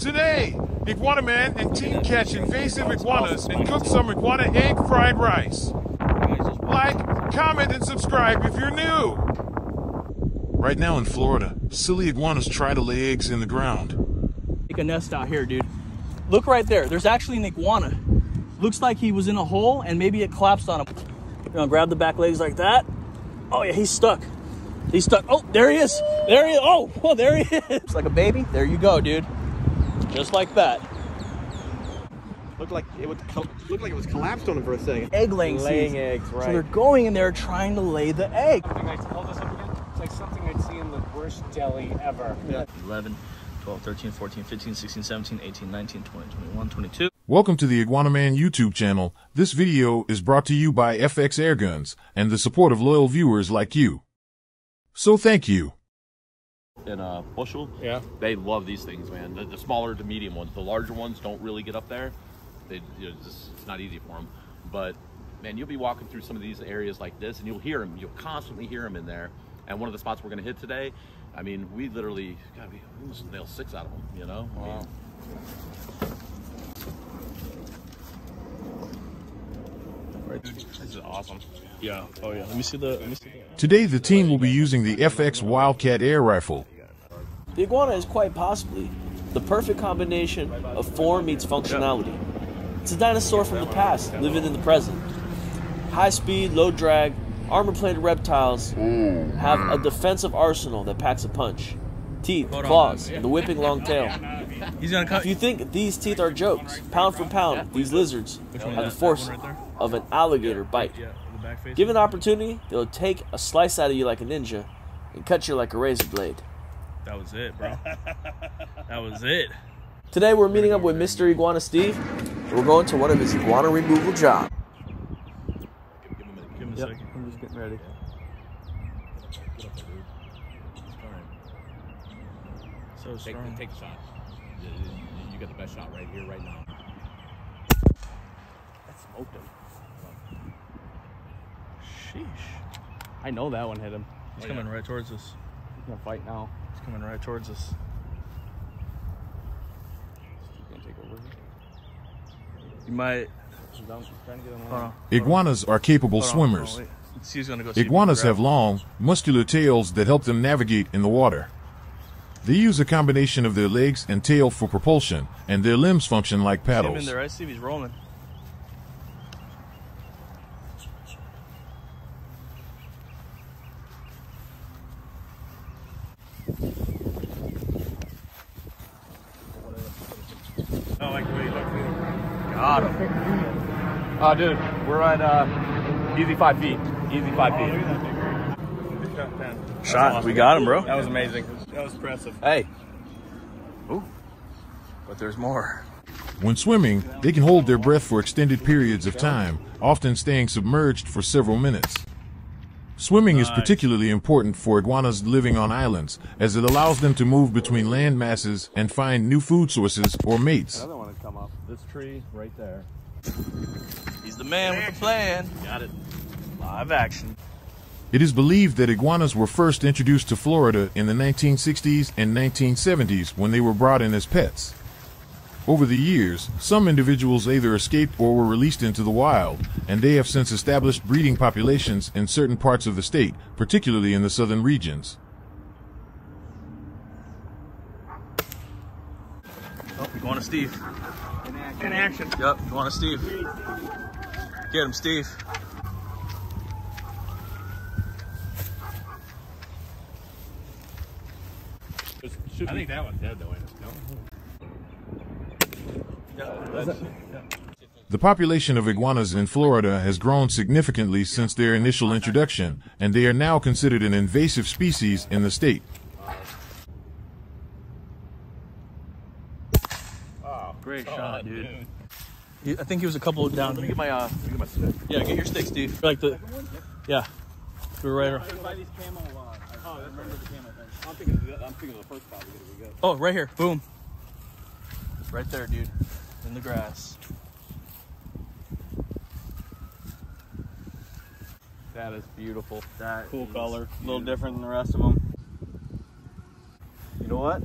Today, Iguana Man and team catch invasive iguanas and cook some iguana egg fried rice. Like, comment, and subscribe if you're new. Right now in Florida, silly iguanas try to lay eggs in the ground. Make a nest out here, dude. Look right there. There's actually an iguana. Looks like he was in a hole and maybe it collapsed on him. You know, grab the back legs like that. Oh yeah, he's stuck. He's stuck. Oh, there he is. There he is. Oh, well, oh, there he is. It's like a baby. There you go, dude. Just like that. Looked like it would looked like it was collapsed on him for a second. Egg laying Laying season. eggs, So they're going in there trying to lay the egg. Hold this up again. It's like something I'd see in the worst deli ever. 11, 12, 13, 14, 15, 16, 17, 18, 19, 20, 21, 22. Welcome to the Iguana Man YouTube channel. This video is brought to you by FX Airguns and the support of loyal viewers like you. So thank you. In a bushel. Yeah. They love these things, man. The, the smaller to medium ones. The larger ones don't really get up there. They, you know, just, it's not easy for them. But man, you'll be walking through some of these areas like this, and you'll hear them. You'll constantly hear them in there. And one of the spots we're going to hit today, I mean, we literally, God, we we almost nailed six out of them. You know. I mean, This is awesome. Yeah. Oh yeah. Let me see the. Let me see the Today the team will be using the FX Wildcat air rifle. The iguana is quite possibly the perfect combination of form meets functionality. It's a dinosaur from the past, living in the present. High speed, low drag, armor plated reptiles have a defensive arsenal that packs a punch. Teeth, claws, and the whipping long tail. He's gonna cut. If you think these teeth are jokes, pound for pound, these lizards have the force of an alligator bite. Given the opportunity, they'll take a slice out of you like a ninja and cut you like a razor blade. That was it, bro. that was it. Today we're meeting up with Mr. Iguana Steve. We're going to one of his iguana removal jobs. give, give 'em a minute. Give him a second. I'm just getting ready. So Take, strong. take the shot. You, you- you got the best shot right here, right now. That smoked him. Sheesh. I know that one hit him. He's Oh, coming yeah. right towards us. He's gonna fight now. He's coming right towards us. He's gonna take over. You might. He's down- he's trying to get him Hold on. on. Iguanas are capable Hold swimmers. on, wait. See, he's gonna go. see if he can Iguanas have long, muscular tails that help them navigate in the water. They use a combination of their legs and tail for propulsion, and their limbs function like See him in paddles. I see if he's rolling. I like the way he looks. Got him. Oh, dude, we're at uh, easy five feet. Easy five feet. Shot. We got him, bro. That was amazing. That was impressive. Hey, Ooh, But there's more. When swimming, they can hold their breath for extended periods of time, often staying submerged for several minutes. Swimming is particularly important for iguanas living on islands, as it allows them to move between land masses and find new food sources or mates. Another one has come up. This tree right there. he's the man with the plan. Got it. Live action. It is believed that iguanas were first introduced to Florida in the 1960s and 1970s when they were brought in as pets. Over the years, some individuals either escaped or were released into the wild, and they have since established breeding populations in certain parts of the state, particularly in the southern regions. Oh, we going to Steve. In action. Yep, you want to Steve. Get him, Steve. I think that one's dead though. Ain't it? No. The population of iguanas in Florida has grown significantly since their initial introduction, and they are now considered an invasive species in the state. Great shot, dude. He- I think he was a couple down. Let me get my uh, get my stick. Yeah, get your stick, Steve. Like the, yeah, we're right. ar- I'm thinking, of the, I'm thinking of the first spot. Oh, right here. Boom. Right there, dude. In the grass. That is beautiful. That Cool is color. A little different than the rest of them. You know what?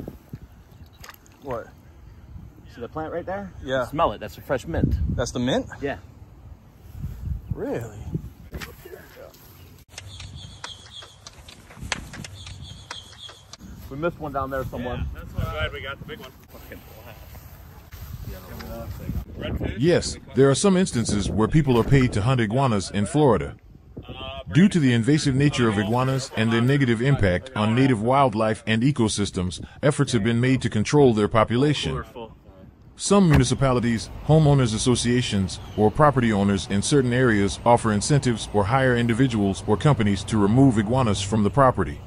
What? See the plant right there? Yeah. Smell it. That's a fresh mint. That's the mint? Yeah. Really? We missed one down there somewhere. Yeah, That's why I'm glad we got the big one. Yes, there are some instances where people are paid to hunt iguanas in Florida. Due to the invasive nature of iguanas and their negative impact on native wildlife and ecosystems, efforts have been made to control their population. Some municipalities, homeowners associations, or property owners in certain areas offer incentives or hire individuals or companies to remove iguanas from the property.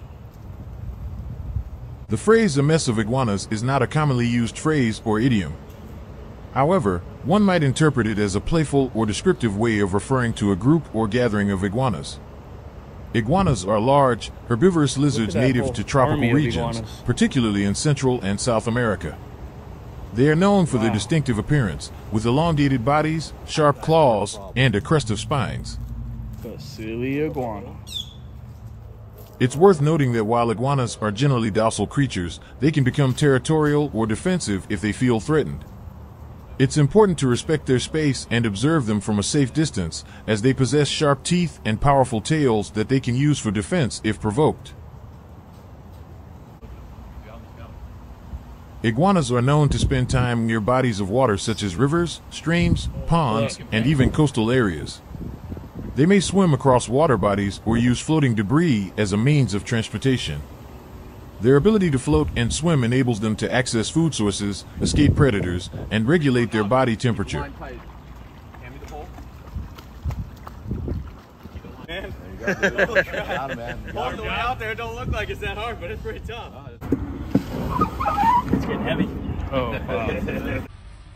The phrase a mess of iguanas is not a commonly used phrase or idiom. However, one might interpret it as a playful or descriptive way of referring to a group or gathering of iguanas. Iguanas are large, herbivorous lizards native to tropical regions, particularly in Central and South America. They are known for their distinctive appearance, with elongated bodies, sharp claws, and a crest of spines. The silly iguana. It's worth noting that while iguanas are generally docile creatures, they can become territorial or defensive if they feel threatened. It's important to respect their space and observe them from a safe distance, as they possess sharp teeth and powerful tails that they can use for defense if provoked. Iguanas are known to spend time near bodies of water such as rivers, streams, ponds, and even coastal areas. They may swim across water bodies or use floating debris as a means of transportation. Their ability to float and swim enables them to access food sources, escape predators, and regulate their body temperature. Hand me the. Got him, man. The way out there, don't look like it's that hard, but it's pretty tough. It's getting heavy. Oh, wow.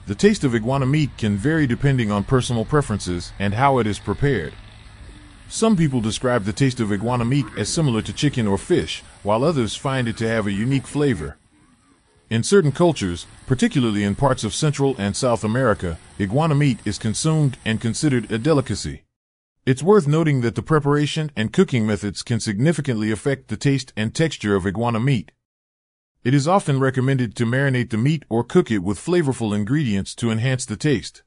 The taste of iguana meat can vary depending on personal preferences and how it is prepared. Some people describe the taste of iguana meat as similar to chicken or fish, while others find it to have a unique flavor. In certain cultures, particularly in parts of Central and South America, iguana meat is consumed and considered a delicacy. It's worth noting that the preparation and cooking methods can significantly affect the taste and texture of iguana meat. It is often recommended to marinate the meat or cook it with flavorful ingredients to enhance the taste.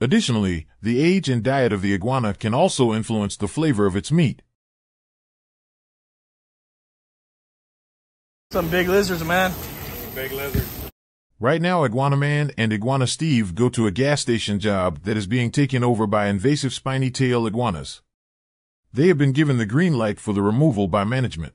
Additionally, the age and diet of the iguana can also influence the flavor of its meat. Some big lizards, man. Big lizard. Right now, Iguana Man and Iguana Steve go to a gas station job that is being taken over by invasive spiny tail iguanas. They have been given the green light for the removal by management.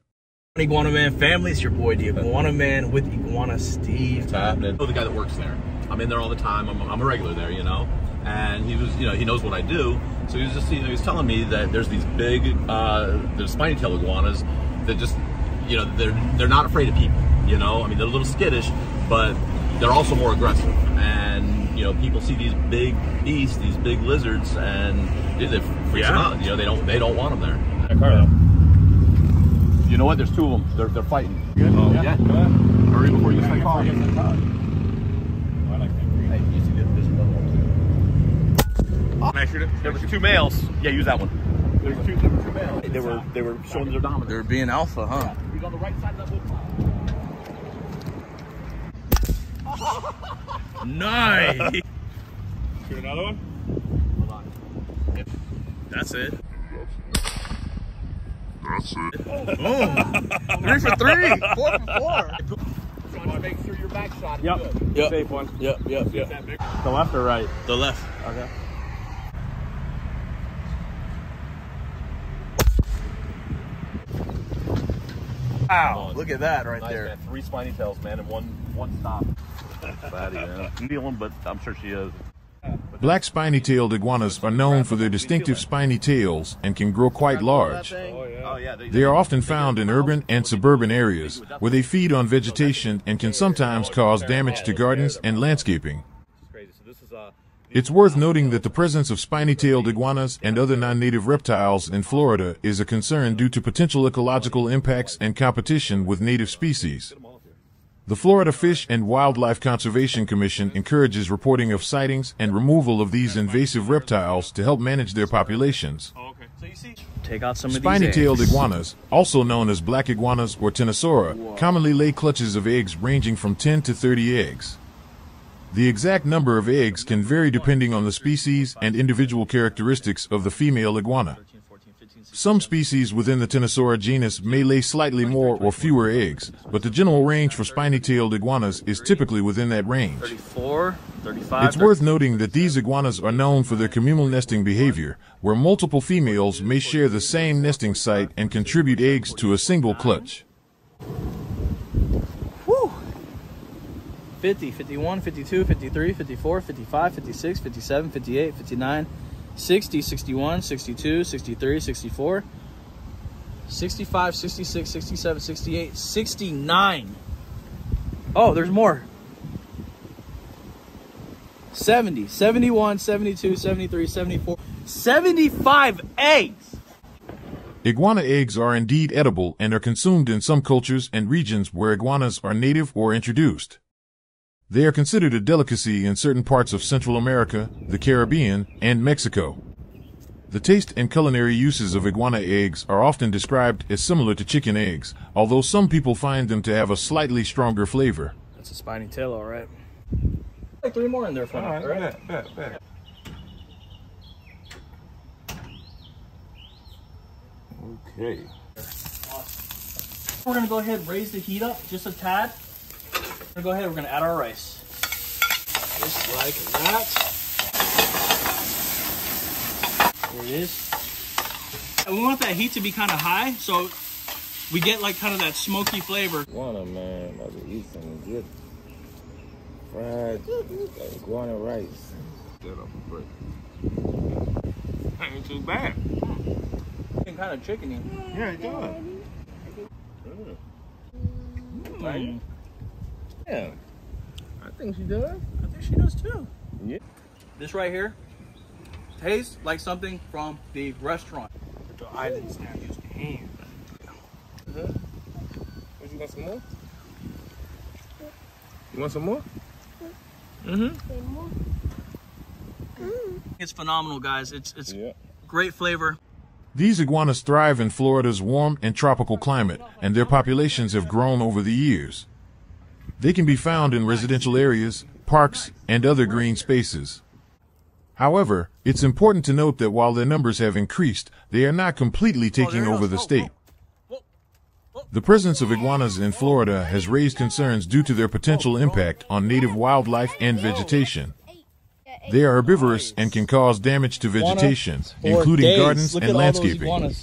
Iguana Man family, it's your boy, the Iguana Man with Iguana Steve. What's happening. I know the guy that works there. I'm in there all the time. I'm, I'm a regular there, you know. And he was, you know, he knows what I do. So he was just, you know, he was telling me that there's these big, uh, there's spiny tail iguanas that just, you know, they're they're not afraid of people. You know, I mean, they're a little skittish, but they're also more aggressive. And you know, people see these big beasts, these big lizards, and dude, they freak them Yeah. out. You know, they don't they don't want them there. Hey, Carlo. You know what? There's two of them. They're they're fighting. Oh, yeah. Go ahead. Hurry before you get caught. I like that green. Hey, you see this, this one? I shoot it? There was two males. Yeah, use that one. There's two, there were two males. They were they were showing their dominance. They're being alpha, huh? He's on the right side of that wood pile. Nice. Shoot another one? Hold on. Yep. That's it. That's it. Boom. three for three. Four for four. Just want to make sure your back shot is Yep. good. Yep. Safe one. Yep, yep, Is yep. The left or right? The left. Okay. Wow. Look at that right Nice, there. man. Three spiny tails, man, and one one stop. Fatty, man. Feeling, but I'm sure she is. Black spiny-tailed iguanas are known for their distinctive spiny tails and can grow quite large. Oh, yeah. Oh yeah. They are often found in urban and suburban areas where they feed on vegetation and can sometimes cause damage to gardens and landscaping. crazy. So this is uh. It's worth noting that the presence of spiny-tailed iguanas and other non-native reptiles in Florida is a concern due to potential ecological impacts and competition with native species. The Florida Fish and Wildlife Conservation Commission encourages reporting of sightings and removal of these invasive reptiles to help manage their populations. Okay. So you see, take out some Spiny-tailed iguanas, also known as black iguanas or Ctenosaura, commonly lay clutches of eggs ranging from 10 to 30 eggs. The exact number of eggs can vary depending on the species and individual characteristics of the female iguana. Some species within the Ctenosaura genus may lay slightly more or fewer eggs, but the general range for spiny-tailed iguanas is typically within that range. It's worth noting that these iguanas are known for their communal nesting behavior, where multiple females may share the same nesting site and contribute eggs to a single clutch. 50, 51, 52, 53, 54, 55, 56, 57, 58, 59, 60, 61, 62, 63, 64, 65, 66, 67, 68, 69. Oh, there's more. 70, 71, 72, 73, 74, 75 eggs. Iguana eggs are indeed edible and are consumed in some cultures and regions where iguanas are native or introduced. They are considered a delicacy in certain parts of Central America, the Caribbean, and Mexico. The taste and culinary uses of iguana eggs are often described as similar to chicken eggs, although some people find them to have a slightly stronger flavor. That's a spiny tail, all right. Like three more in there for me, all right? Okay. We're gonna go ahead and raise the heat up just a tad. We're gonna go ahead, we're gonna add our rice. Just like that. There it is. And we want that heat to be kind of high, so we get like kind of that smoky flavor. Iguana, man, about to eat some good fried iguana rice. Get up a break. Ain't too bad. And kind of chickeny. Yeah, it does. Mm. Yeah. I think she does. I think she does too. Yeah. This right here tastes like something from the restaurant. I didn't now used to hand. Uh-huh. What, you want some more? You want some more? Mm-hmm. It's phenomenal, guys. It's it's Yeah. great flavor. These iguanas thrive in Florida's warm and tropical climate, and their populations have grown over the years. They can be found in residential areas, parks, and other green spaces. However, it's important to note that while their numbers have increased, they are not completely taking over the state. The presence of iguanas in Florida has raised concerns due to their potential impact on native wildlife and vegetation. They are herbivorous and can cause damage to vegetation, including gardens and landscaping.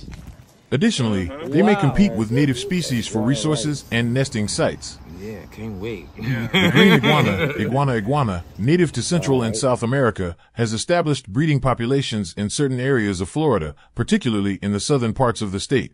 Additionally, they may compete with native species for resources and nesting sites. Yeah, can't wait. The green iguana, iguana iguana, native to Central and South America, has established breeding populations in certain areas of Florida, particularly in the southern parts of the state.